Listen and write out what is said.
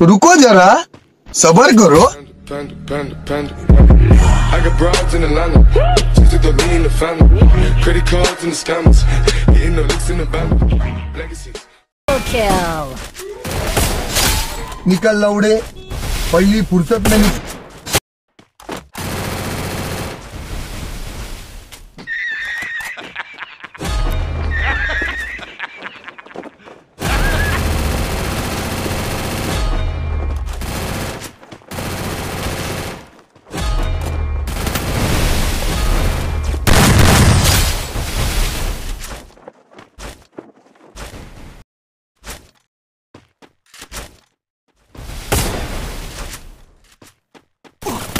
रुको जरा सबर करो। निकल लौड़े पहली फुर्सत में you